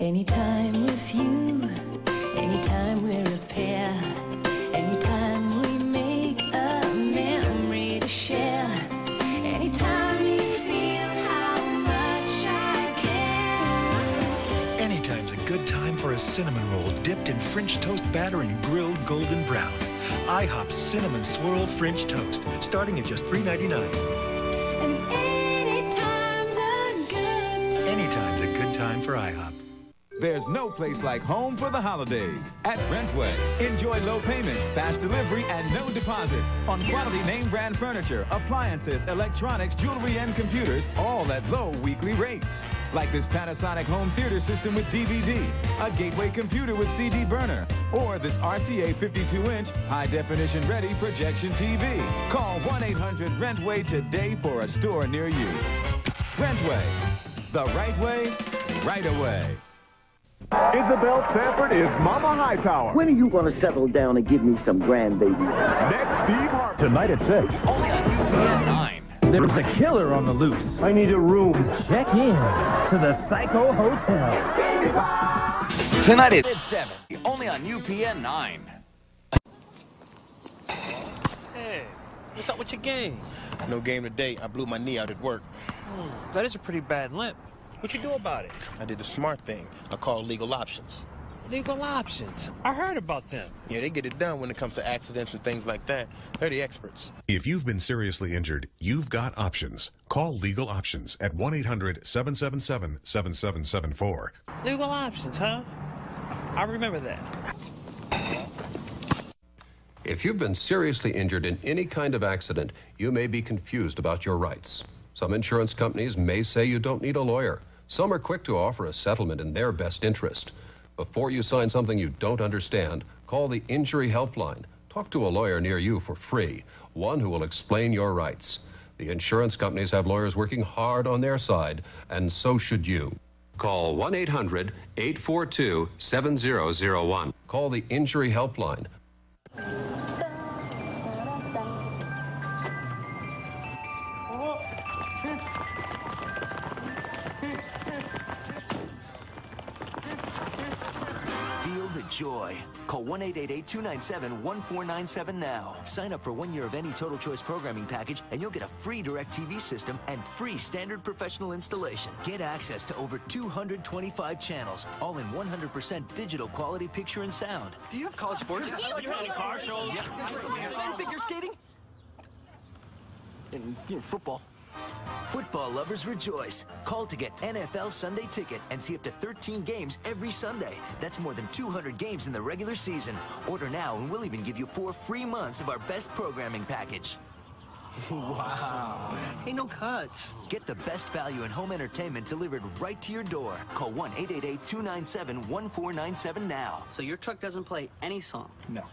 Anytime with you, anytime we're a pair, anytime we make a memory to share, anytime you feel how much I care. Anytime's a good time for a cinnamon roll dipped in French toast batter and grilled golden brown. IHOP Cinnamon Swirl French Toast, starting at just $3.99. And anytime's a good time. Anytime's a good time for IHOP. There's no place like home for the holidays. At Rentway, enjoy low payments, fast delivery, and no deposit on quality name brand furniture, appliances, electronics, jewelry, and computers, all at low weekly rates. Like this Panasonic home theater system with DVD, a gateway computer with CD burner, or this RCA 52-inch high-definition ready projection TV. Call 1-800-RENTWAY today for a store near you. Rentway, the right way, right away. Isabel Sanford is Mama Hightower. When are you going to settle down and give me some grandbabies? Next, Steve Harvey. Tonight at 6. Only on UPN 9. There's a killer on the loose. I need a room. Check in to the Psycho Hotel. Tonight at 7. Only on UPN 9. Hey, what's up with your game? No game today. I blew my knee out at work. Hmm, that is a pretty bad limp. What you do about it? I did the smart thing. I called Legal Options. Legal options. I heard about them. Yeah, they get it done when it comes to accidents and things like that. They're the experts. If you've been seriously injured, you've got options. Call Legal Options at 1 800 777 7774. Legal options, huh? I remember that. If you've been seriously injured in any kind of accident, you may be confused about your rights. Some insurance companies may say you don't need a lawyer. Some are quick to offer a settlement in their best interest. Before you sign something you don't understand, call the Injury Helpline. Talk to a lawyer near you for free, one who will explain your rights. The insurance companies have lawyers working hard on their side, and so should you. Call 1 800 842 7001. Call the Injury Helpline. Joy. Call 1 888 297 1497 now. Sign up for one year of any Total Choice programming package, and you'll get a free DirecTV system and free standard professional installation. Get access to over 225 channels, all in 100% digital quality picture and sound. Do you have college sports? You run a car show? And figure skating? And you know, football. Football lovers rejoice. Call to get NFL Sunday ticket and see up to 13 games every Sunday. That's more than 200 games in the regular season. Order now and we'll even give you four free months of our best programming package. Wow. Hey, no cuts. Get the best value in home entertainment delivered right to your door. Call 1 888 297 1497 now. So your truck doesn't play any song? No.